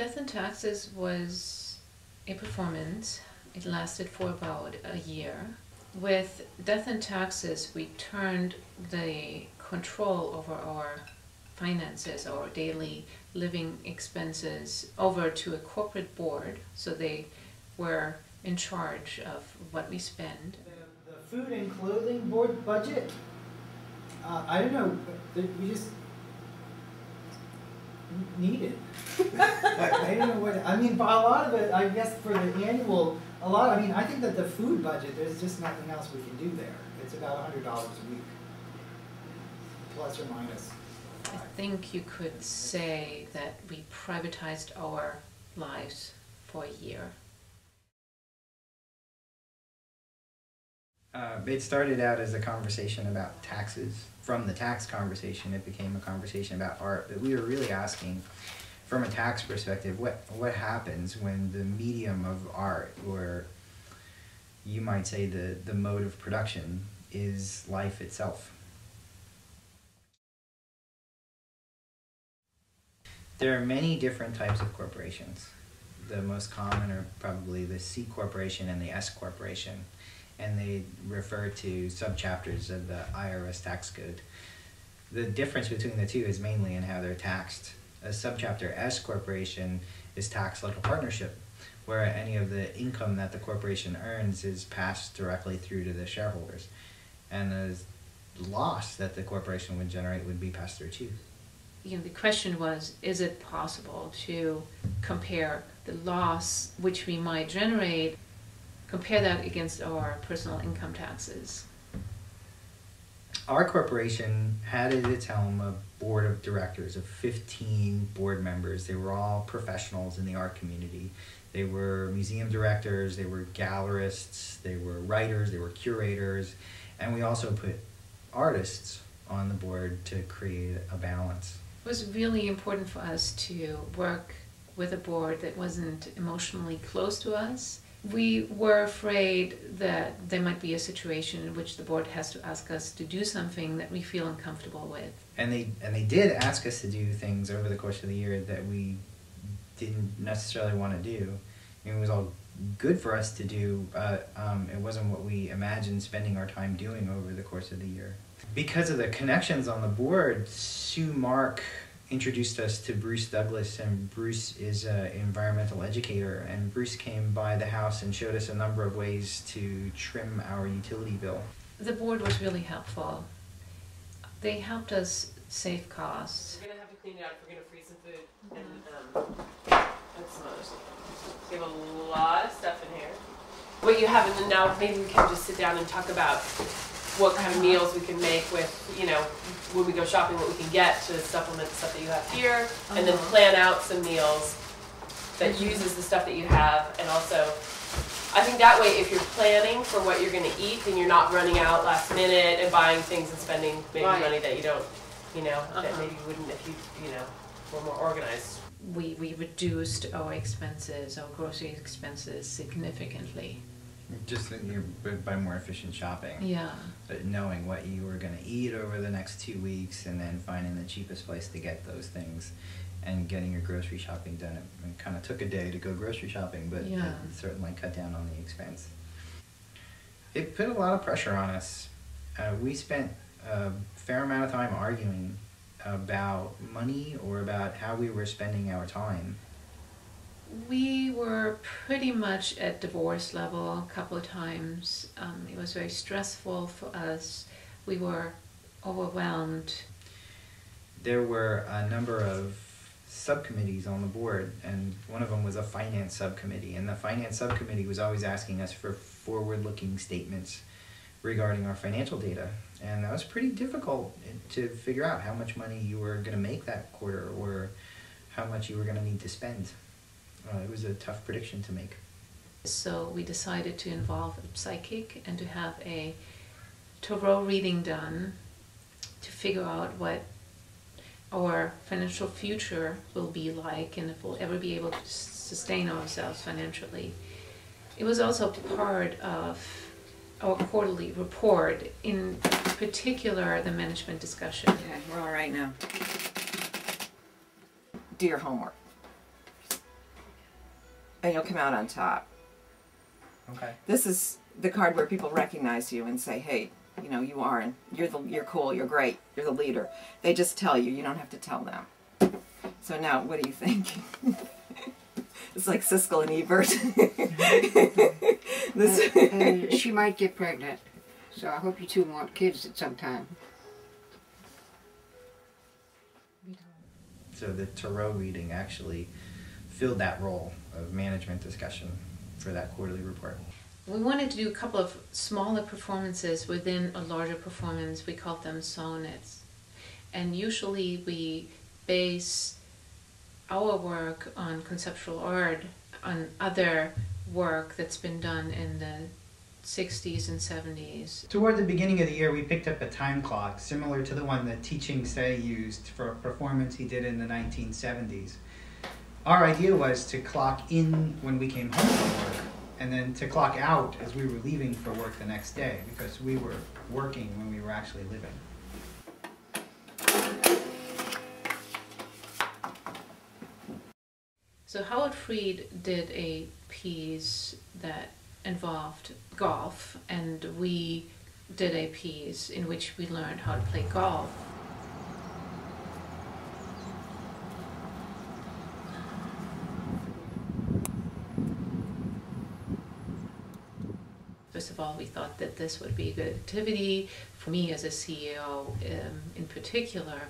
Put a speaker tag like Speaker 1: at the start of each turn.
Speaker 1: Death and Taxes was a performance. It lasted for about a year. With Death and Taxes, we turned the control over our finances, our daily living expenses, over to a corporate board. So they were in charge of what we spend.
Speaker 2: The, the food and clothing board budget, uh, I don't know, we just need it. I don't know what, I mean, but a lot of it, I guess for the annual, a lot, I mean, I think that the food budget, there's just nothing else we can do there. It's about a hundred dollars a week, plus or minus.
Speaker 1: I think you could say that we privatized our lives for a year.
Speaker 3: Uh, it started out as a conversation about taxes. From the tax conversation, it became a conversation about art. But we were really asking, from a tax perspective, what what happens when the medium of art, or you might say the the mode of production, is life itself. There are many different types of corporations. The most common are probably the C corporation and the S corporation and they refer to subchapters of the IRS tax code. The difference between the two is mainly in how they're taxed. A subchapter S corporation is taxed like a partnership, where any of the income that the corporation earns is passed directly through to the shareholders, and the loss that the corporation would generate would be passed through too.
Speaker 1: You know, the question was, is it possible to compare the loss which we might generate compare that against our personal income taxes.
Speaker 3: Our corporation had at its helm a board of directors of 15 board members. They were all professionals in the art community. They were museum directors, they were gallerists, they were writers, they were curators, and we also put artists on the board to create a balance.
Speaker 1: It was really important for us to work with a board that wasn't emotionally close to us we were afraid that there might be a situation in which the board has to ask us to do something that we feel uncomfortable with.
Speaker 3: And they and they did ask us to do things over the course of the year that we didn't necessarily want to do. I mean, it was all good for us to do, but um, it wasn't what we imagined spending our time doing over the course of the year. Because of the connections on the board, Sue Mark introduced us to Bruce Douglas, and Bruce is an environmental educator. And Bruce came by the house and showed us a number of ways to trim our utility bill.
Speaker 1: The board was really helpful. They helped us save costs.
Speaker 4: We're gonna have to clean it out if we're gonna freeze some food and um, and some other stuff. We have a lot of stuff in here. What you have, and then now maybe we can just sit down and talk about what kind of meals we can make with, you know, when we go shopping, what we can get to supplement the stuff that you have here, and then
Speaker 1: Uh-huh.
Speaker 4: plan out some meals that uses the stuff that you have, and also, I think that way, if you're planning for what you're gonna eat, then you're not running out last minute and buying things and spending maybe
Speaker 1: Right.
Speaker 4: money that you don't, you know, that
Speaker 1: Uh-huh.
Speaker 4: maybe you wouldn't if you, you know, were more organized.
Speaker 1: We, we reduced our expenses, our grocery expenses significantly.
Speaker 3: Just that you by more efficient shopping.
Speaker 1: Yeah.
Speaker 3: But knowing what you were going to eat over the next two weeks and then finding the cheapest place to get those things and getting your grocery shopping done. It, kind of took a day to go grocery shopping, but
Speaker 1: Yeah.
Speaker 3: it certainly cut down on the expense. It put a lot of pressure on us. Uh, we spent a fair amount of time arguing about money or about how we were spending our time.
Speaker 1: We were pretty much at divorce level a couple of times. Um, it was very stressful for us. We were overwhelmed.
Speaker 3: There were a number of subcommittees on the board, and one of them was a finance subcommittee. And the finance subcommittee was always asking us for forward looking statements regarding our financial data. And that was pretty difficult to figure out how much money you were going to make that quarter or how much you were going to need to spend. Uh, it was a tough prediction to make.
Speaker 1: So we decided to involve a psychic and to have a tarot reading done to figure out what our financial future will be like and if we'll ever be able to sustain ourselves financially. It was also part of our quarterly report, in particular the management discussion.
Speaker 5: Okay, we're all right now. Do your homework. And you'll come out on top.
Speaker 3: Okay.
Speaker 5: This is the card where people recognize you and say, "Hey, you know, you are, and you're the, you're cool, you're great, you're the leader." They just tell you. You don't have to tell them. So now, what do you think? it's like Siskel and Ebert. this.
Speaker 6: and, and she might get pregnant. So I hope you two want kids at some time.
Speaker 3: So the tarot reading actually filled that role of management discussion for that quarterly report.
Speaker 1: We wanted to do a couple of smaller performances within a larger performance. We called them sonnets. And usually we base our work on conceptual art on other work that's been done in the 60s and 70s.
Speaker 2: Toward the beginning of the year, we picked up a time clock similar to the one that Tehching Hsieh used for a performance he did in the 1970s. Our idea was to clock in when we came home from work and then to clock out as we were leaving for work the next day because we were working when we were actually living.
Speaker 1: So Howard Fried did a piece that involved golf, and we did a piece in which we learned how to play golf. First of all, we thought that this would be a good activity. For me as a CEO um, in particular